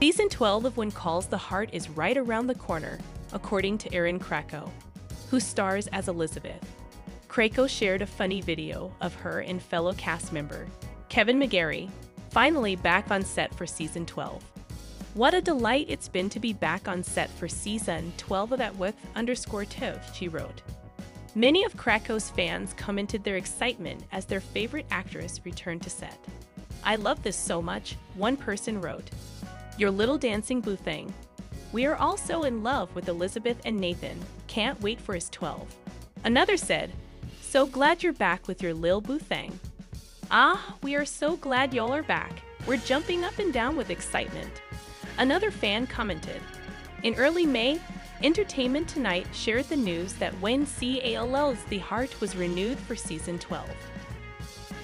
Season 12 of When Calls the Heart is right around the corner, according to Erin Krakow, who stars as Elizabeth. Krakow shared a funny video of her and fellow cast member, Kevin McGarry, finally back on set for season 12. What a delight it's been to be back on set for season 12 of that with underscore Tiv, she wrote. Many of Krakow's fans commented their excitement as their favorite actress returned to set. I love this so much, one person wrote. Your little dancing boo thing. We are all so in love with Elizabeth and Nathan. Can't wait for his 12. Another said, So glad you're back with your lil boo thing. Ah, we are so glad y'all are back. We're jumping up and down with excitement. Another fan commented, In early May, Entertainment Tonight shared the news that when Calls The Heart was renewed for season 12.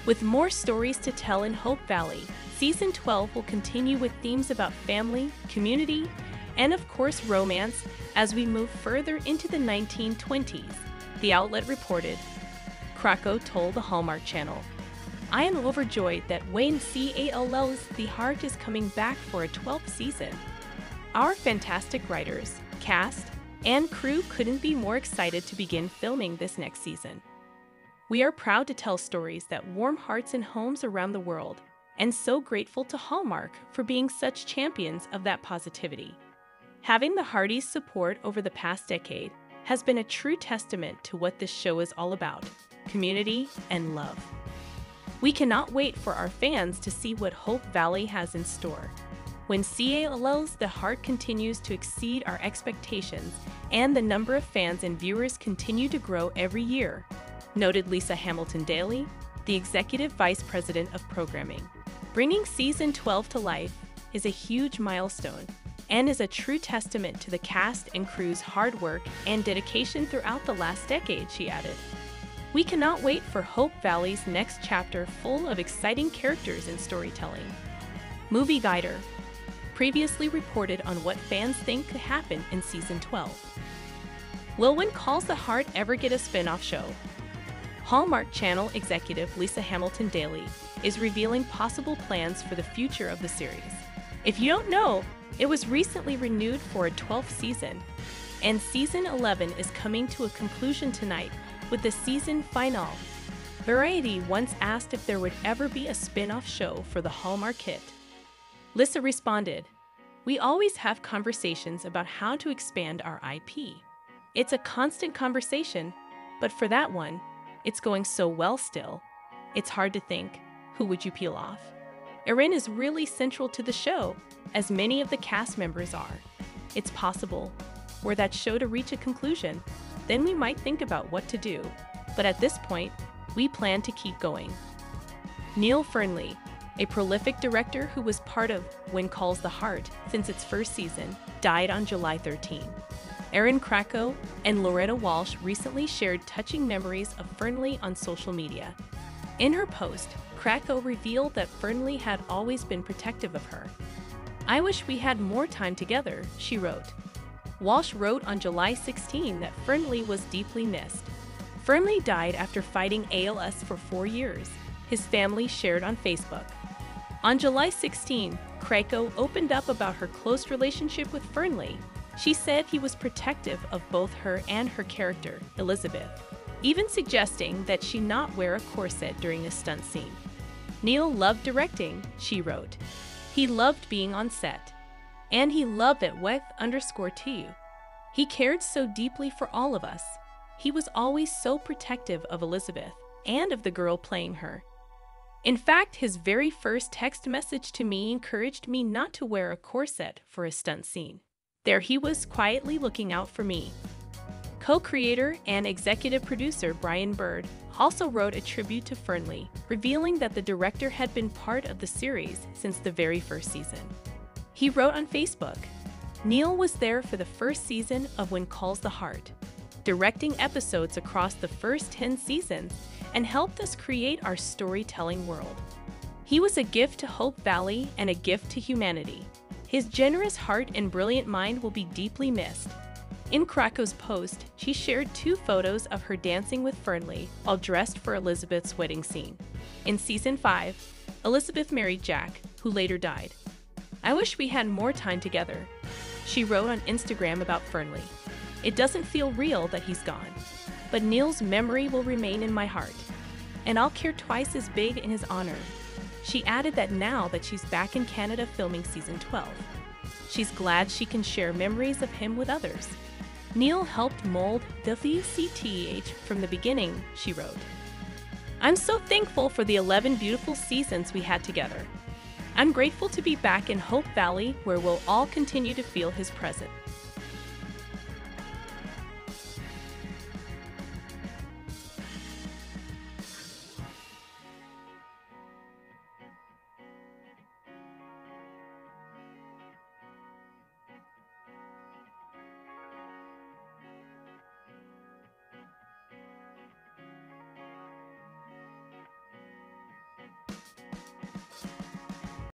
With more stories to tell in Hope Valley, season 12 will continue with themes about family, community, and of course romance as we move further into the 1920s, the outlet reported. Krakow told the Hallmark Channel. I am overjoyed that When Calls The Heart is coming back for a 12th season. Our fantastic writers, cast, and crew couldn't be more excited to begin filming this next season. We are proud to tell stories that warm hearts and homes around the world, and so grateful to Hallmark for being such champions of that positivity. Having the Hearties' support over the past decade has been a true testament to what this show is all about community and love. We cannot wait for our fans to see what Hope Valley has in store. When Calls The Heart continues to exceed our expectations and the number of fans and viewers continue to grow every year, noted Lisa Hamilton Daly, the Executive Vice President of Programming. Bringing season 12 to life is a huge milestone and is a true testament to the cast and crew's hard work and dedication throughout the last decade, she added. We cannot wait for Hope Valley's next chapter full of exciting characters and storytelling. Movie Guider previously reported on what fans think could happen in season 12. Will When Calls the Heart ever get a spin off show? Hallmark Channel executive Lisa Hamilton Daly is revealing possible plans for the future of the series. If you don't know, it was recently renewed for a 12th season, and season 11 is coming to a conclusion tonight with the season finale. Variety once asked if there would ever be a spin off show for the Hallmark hit. Lisa responded, We always have conversations about how to expand our IP. It's a constant conversation, but for that one, it's going so well still. It's hard to think who would you peel off? Erin is really central to the show, as many of the cast members are. It's possible, were that show to reach a conclusion, then we might think about what to do. But at this point, we plan to keep going. Neill Fearnley, a prolific director who was part of When Calls the Heart since its first season, died on July 13. Erin Krakow and Loretta Walsh recently shared touching memories of Fearnley on social media. In her post, Krakow revealed that Fearnley had always been protective of her. I wish we had more time together, she wrote. Walsh wrote on July 16 that Fearnley was deeply missed. Fearnley died after fighting ALS for four years, his family shared on Facebook. On July 16, Krakow opened up about her close relationship with Fearnley. She said he was protective of both her and her character, Elizabeth, even suggesting that she not wear a corset during a stunt scene. Neill loved directing, she wrote. He loved being on set. And he loved it with underscore T. He cared so deeply for all of us. He was always so protective of Elizabeth and of the girl playing her. In fact, his very first text message to me encouraged me not to wear a corset for a stunt scene. There he was quietly looking out for me. Co creator and executive producer Brian Bird also wrote a tribute to Fearnley, revealing that the director had been part of the series since the very first season. He wrote on Facebook Neill was there for the first season of When Calls the Heart, directing episodes across the first 10 seasons, and helped us create our storytelling world. He was a gift to Hope Valley and a gift to humanity. His generous heart and brilliant mind will be deeply missed. In Krakow's post, she shared two photos of her dancing with Fearnley while dressed for Elizabeth's wedding scene. In season 5, Elizabeth married Jack, who later died. I wish we had more time together. She wrote on Instagram about Fearnley. It doesn't feel real that he's gone, but Neill's memory will remain in my heart, and I'll care twice as big in his honor. She added that now that she's back in Canada filming season 12, she's glad she can share memories of him with others. Neill helped mold WCTH from the beginning, she wrote. I'm so thankful for the 11 beautiful seasons we had together. I'm grateful to be back in Hope Valley where we'll all continue to feel his presence.